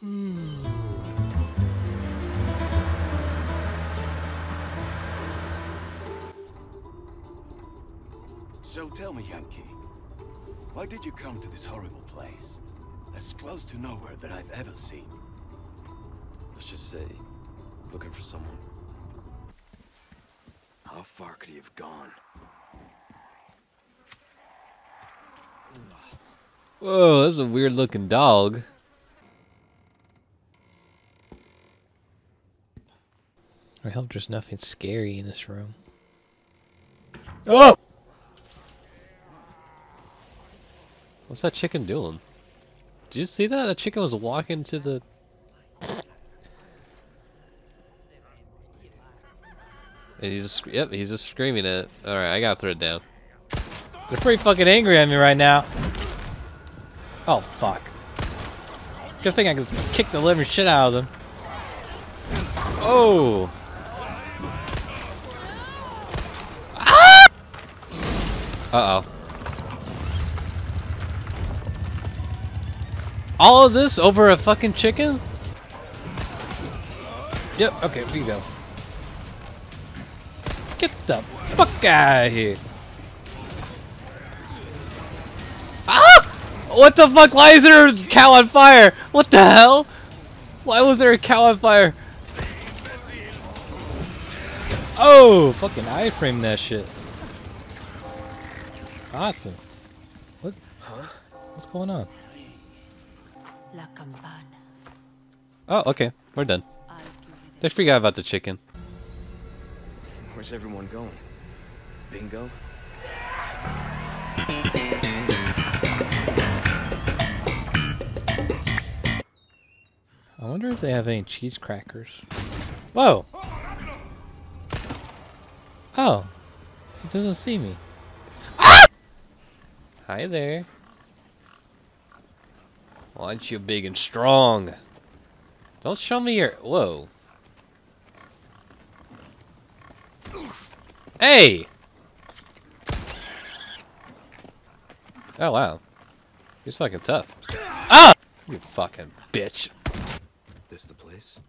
Hmm. So tell me, Yankee, why did you come to this horrible place? As close to nowhere that I've ever seen. Let's just say, looking for someone. How far could he have gone? Whoa, that's a weird looking dog. I hope there's nothing scary in this room. Oh! What's that chicken doing? Did you see that? That chicken was walking to the... And he's just, yep, he's just screaming at it. Alright, I gotta put it down. They're pretty fucking angry at me right now. Oh, fuck. Good thing I can kick the living shit out of them. Oh! Uh-oh. All of this over a fucking chicken? Yep, okay, we go. Get the fuck out of here. Ah! What the fuck? Why is there a cow on fire? What the hell? Why was there a cow on fire? Oh, fucking iframe that shit. Awesome. What? Huh? What's going on? La campana. Oh, okay. We're done. I'll give you Just forgot about the chicken. Where's everyone going? Bingo? I wonder if they have any cheese crackers. Whoa! Oh, it doesn't see me. Hi there. Why aren't you big and strong? Don't show me your. Whoa. Hey! Oh wow. He's fucking tough. Ah! You fucking bitch. This the place?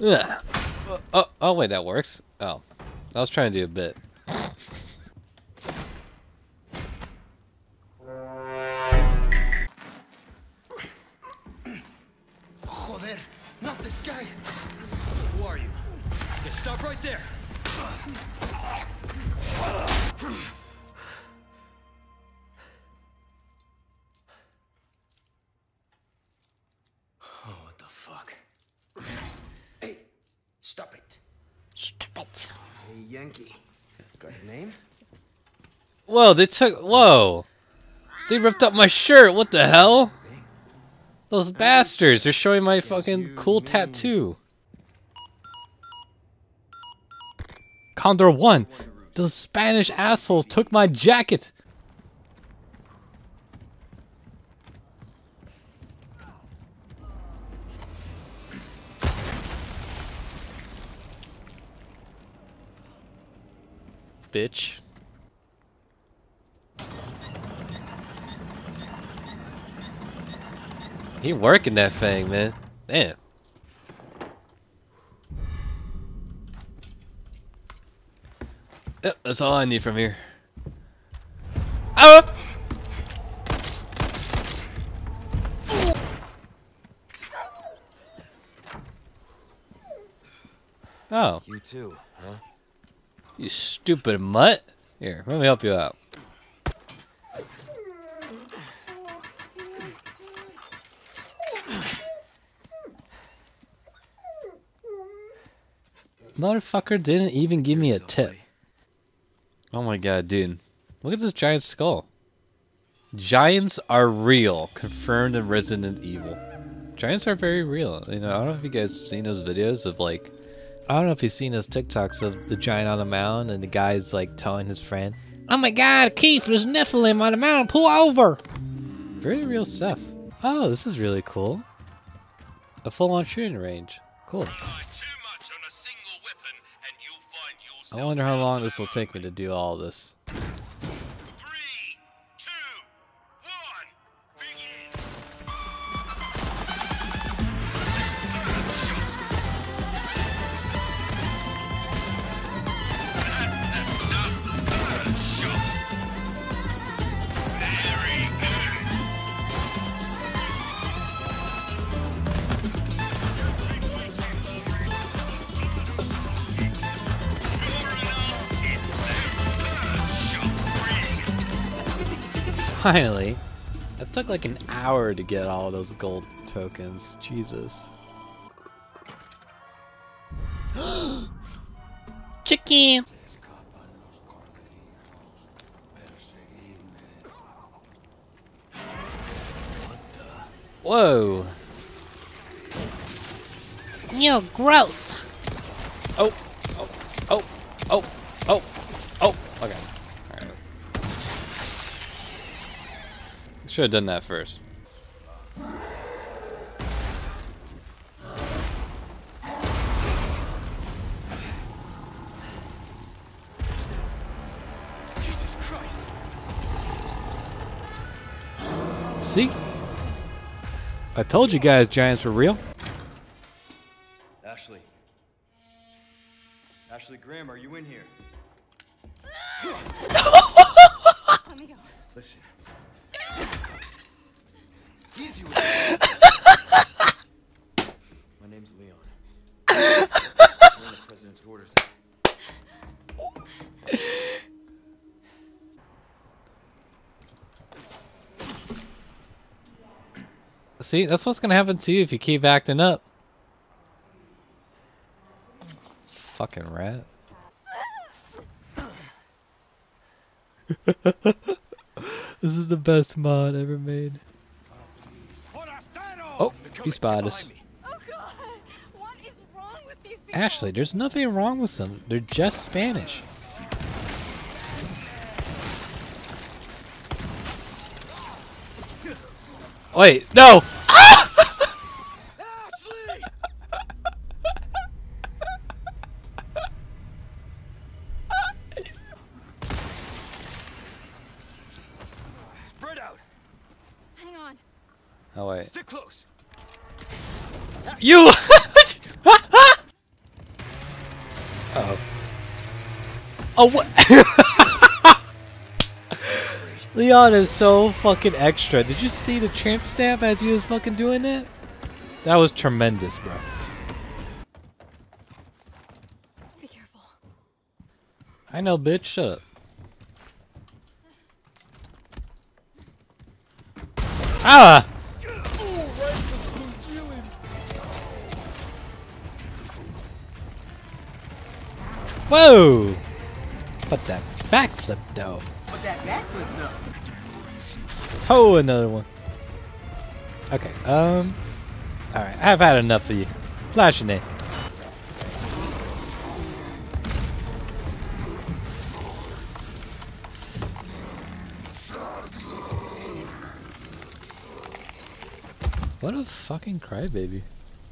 Ugh. Oh, oh, oh, wait, that works. Oh, I was trying to do a bit. Stop right there! Oh, what the fuck? Hey, stop it. Stop it. Hey, Yankee. Got a name? Whoa, they took. Whoa. They ripped up my shirt. What the hell? Those bastards. They're showing my fucking cool tattoo. Condor 1. Those Spanish assholes took my jacket. Bitch. He working that thing, man. Damn. Yep, that's all I need from here. Oh! Oh, You too, huh? you stupid mutt. Here, let me help you out. Motherfucker didn't even give me a tip. Oh my god, dude. Look at this giant skull. Giants are real, confirmed in Resident Evil. Giants are very real. You know, I don't know if you guys seen those videos of like I don't know if you've seen those TikToks of the giant on the mountain and the guy's like telling his friend, Oh my god, Keith, there's Nephilim on the mountain, pull over! Very real stuff. Oh, this is really cool. A full on shooting range. Cool. I wonder how long this will take me to do all this. Finally. It took like an hour to get all those gold tokens. Jesus. Chicken! Whoa. You're gross. Oh, oh, oh, oh, oh, oh. Should have done that first. Jesus Christ! See? I told you guys giants were real. Ashley. Ashley Graham, are you in here? Let me go. Listen. Easy with it. My name's Leon. We're in the president's orders. See, that's what's gonna happen to you if you keep acting up. Fucking rat. this is the best mod ever made. He spotted us. Oh god! What is wrong with these people? Ashley, there's nothing wrong with them. They're just Spanish. Wait, no! Spread out! Hang on. Oh wait. Stick close! You! oh. Oh what? Leon is so fucking extra. Did you see the tramp stamp as he was fucking doing that? That was tremendous, bro. Be careful. I know, bitch. Shut up. Ah! Whoa! But that backflip though. But that backflip though. Oh, another one. Okay, um. Alright, I've had enough of you. Flash your name. What a fucking crybaby.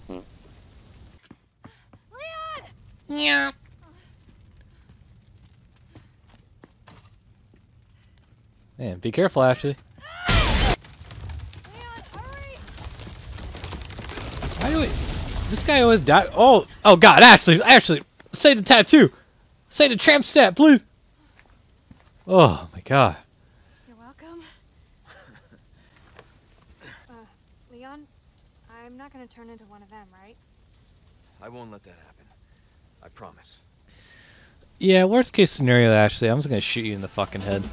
Leon! Yeah. Man, be careful, Ashley. Leon, hurry! Why do we? This guy always die. Oh, oh God, Ashley, Ashley, say the tattoo, say the tramp stamp, please. Oh my God. You're welcome. uh, Leon, I'm not gonna turn into one of them, right? I won't let that happen. I promise. Yeah, worst case scenario, Ashley, I'm just gonna shoot you in the fucking head.